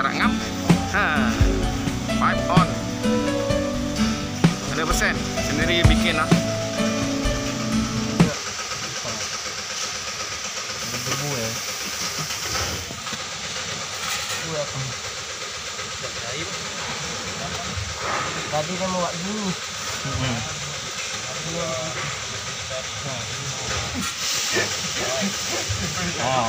tarak ngam. Ha. Pipe on. 100% sendiri bikin lah. Ya. Apa? Tadi dia mau buat gini. Hmm. Oh.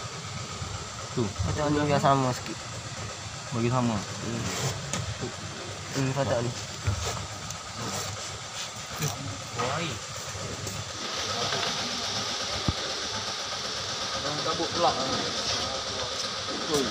Tu, Kotak ni juga sama sikit. bagi sama. Ini kotak ni. Kabut pula. Betul.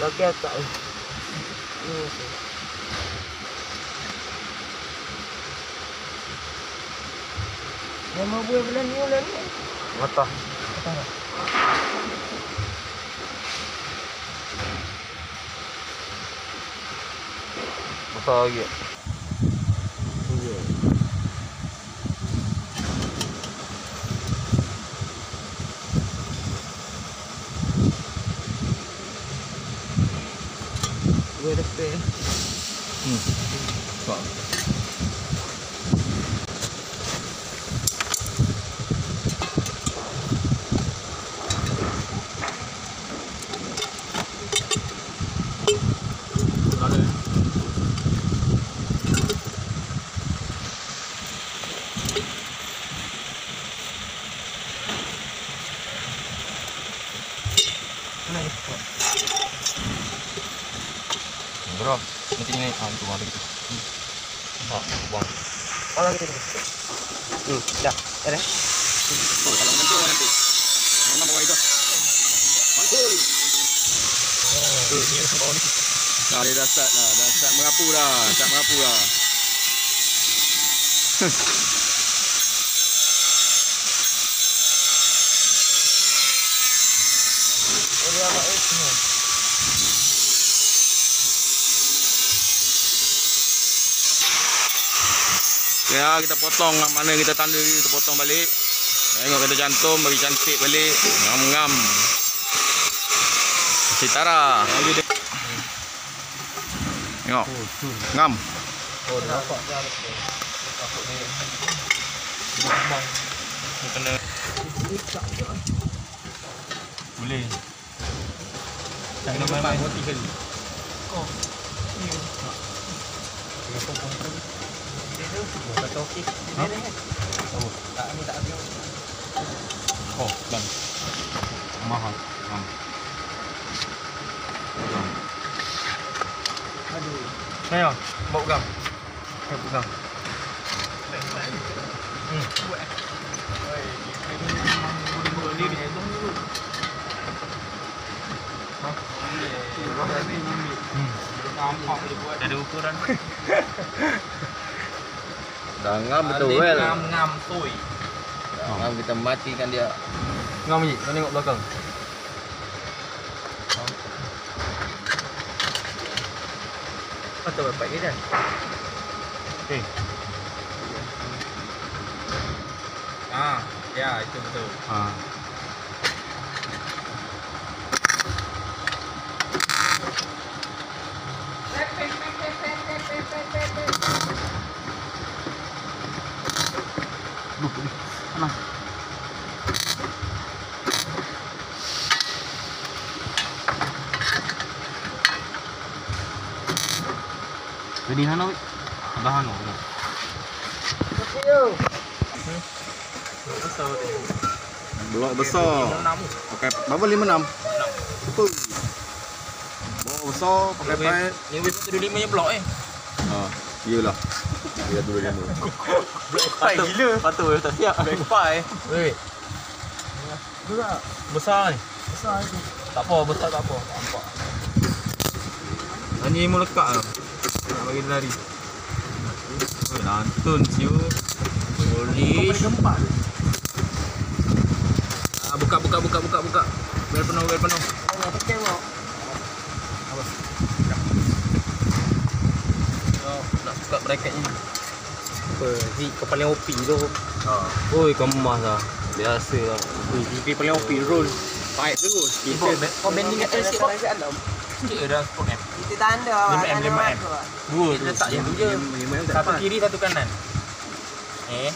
Lagi tak ni. Ni. Dia mau buat bulan ni bulan ni. Mata. Besar lagi. Gue dekat. Hmm. Nanti ni ah tu ada gitu. Ah, buang. Kalau ni. Hmm, dah. Dah. dah. Kalau nanti nanti. Mana bawa itu? Mantul. Dah dia dah start dah, dah start merapu dah, start merapu dah. Oh, dia apa itu? Ya, kita potong lah mana kita tanda ni, kita potong balik. Tengok kita cantum, bagi cantik balik. Ngam-ngam. Citara. Tengok. Ngam. Oh, dia apa? Ni kena boleh. Tak kena main-main. Oh. Kata okey. Ha? Tak ni tak ada. Oh, bang. Mahal. Ngam. Aduh. Saya bawa gam. Saya pegang. Hmm. Ada ukuran. Dah ngam betul well. ngam tui. Ngam kita matikan dia. Ngam ni, kau tengok belakang. Betul bapak dia dah. Eh, Ah, ya itu betul. ha. Jadi hano. Abah hano. Blok besar. Pakai berapa lima enam? Apa? Blok besar pakai pipe. Ni wis tu lima blok eh. Ha, iyalah. Dia dulu lima. Pai gila. Patut tak siap. Black pie. Wei. Besar ni. Besar ni. Tak apa, besar tak apa. Tak nampak. Ani mau lekat ah. Nak bagi dia lari. Lantun siu. Polish. Ah, buka buka buka buka buka. Bel penuh, bel penuh. Oh, nak buka bracket ni. Apa? Si kau paling OP tu. Ha. Oi, kemas lah. Biasa lah. Oi, paling OP roll. Pipe terus. Kita Kau bending kat sikit kau. Sikit dah spot kan. Tanda 5M, 5M. Dua tu. Letak yang tu je. Lima Satu kiri, satu kanan. Eh.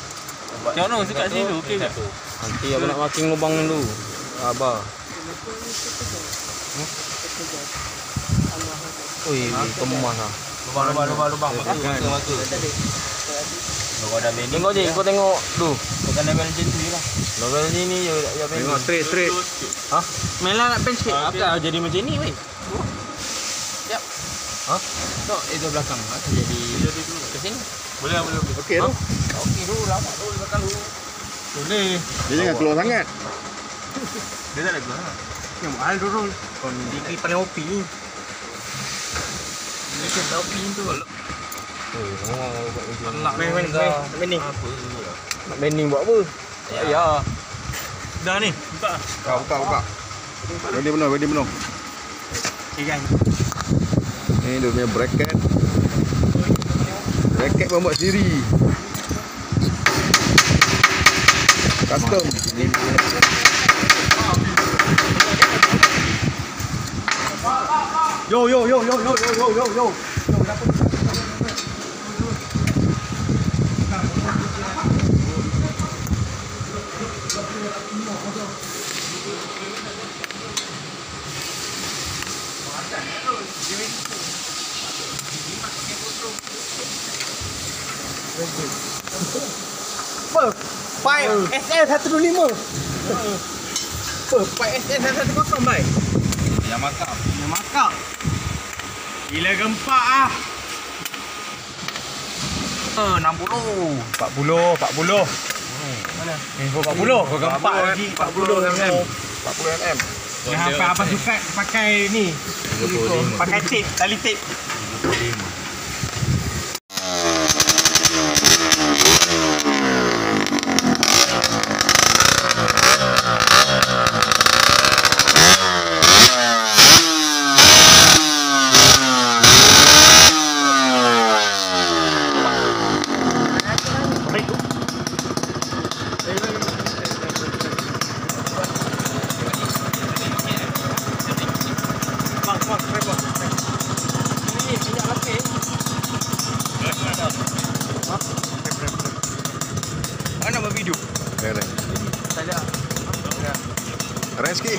Tengok no, dekat sini tu. Okey tak? Nanti aku nak marking lubang dulu. Sabar. Oi, kemas lah. Lubang, lubang, lubang, lubang. Kau dah bending. Tengok je, kau tengok tu. Kau kena bending macam tu je lah. Lubang sini je ya bending. Tengok straight straight. Ha? Melah nak pen sikit. Apa jadi macam ni weh? Ha? Tak, itu belakang. Ha? Jadi ke sini. Boleh, boleh, boleh. Okey tu. Okey dulu, lama dulu belakang dulu. Boleh. Dia jangan keluar sangat. Dia tak ada keluar. Yang mahal dulu. Kau ni paling OP ni. Ini kan tahu pin tu. Ni. Nak Main, main, main. Nak bending. Apa? Nak bending buat apa? Ya. Dah ni, buka. Buka buka buka. Ready penuh, ready penuh. Eh, gang. Ni dia punya bracket. Bracket pun buat sendiri. Custom. Yo yo yo yo yo yo yo yo yo. Pipe SL 125. Apa? Pipe SL 110 baik. Yang makam. Yang makak. Gila gempak ah. Eh, 60. 40, 40. Mana? Eh, 40. Kau gempak lagi 40 mm. 40 mm. Apa apa suka pakai ni. Pakai tip, tali tip. Reski.